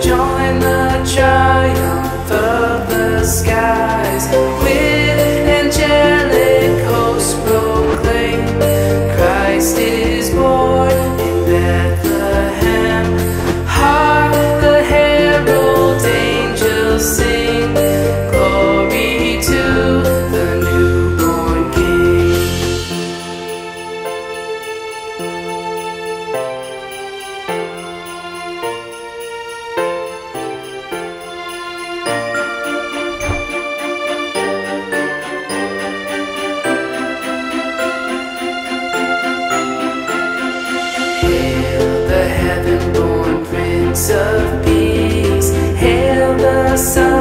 join the triumph of the skies. of peace. Hail the sun.